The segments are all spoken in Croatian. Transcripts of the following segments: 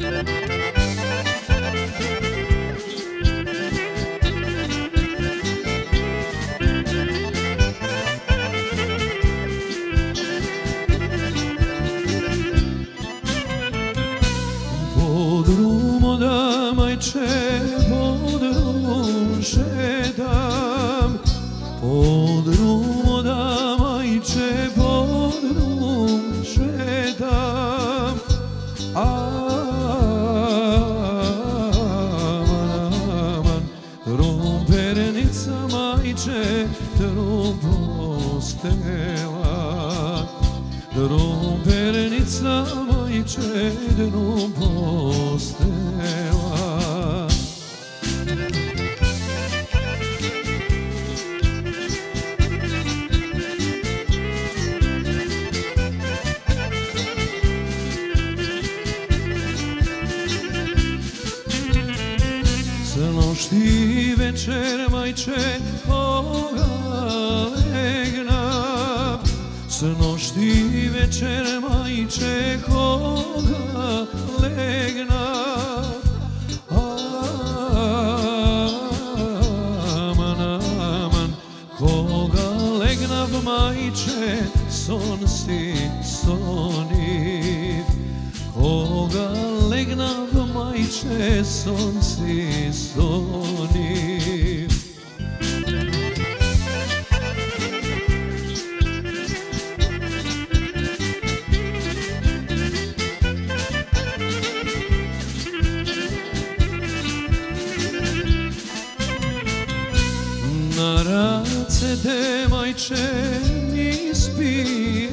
Podrumo da majče podrum šedam postela Drum pernica majče Drum postela Crnošti večer majče legnav majče son si soniv Koga legnav majče son si soniv majče mi spiješe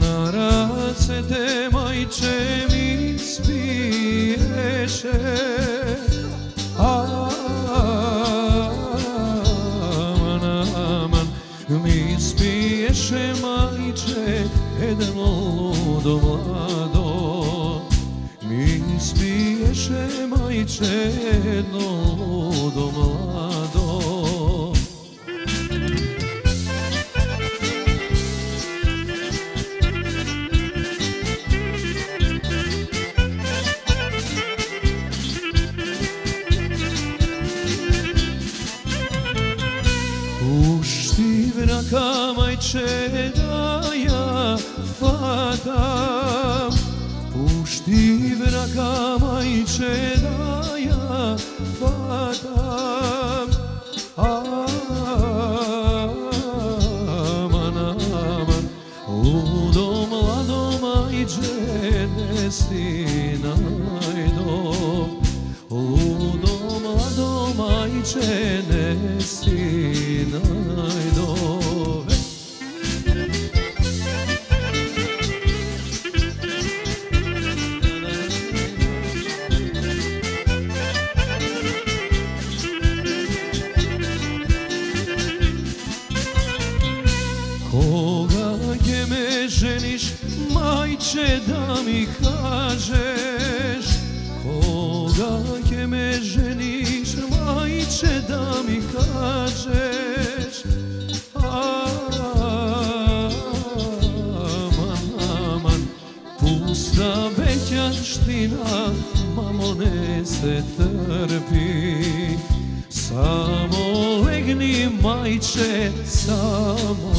Na race te majče mi spiješe Aman, aman, mi spiješe majče jedno ludo mlado. Mi spiješe majče jedno ludo mlado Tivraca mai cedaia fata. Uș tivraca mai cedaia fata. Koga ke me ženiš, majče da mi kažeš? Koga ke me ženiš, majče da mi kažeš? Aman, aman, pusta bećanština, mamo ne se trpi. Samo legni majče, samo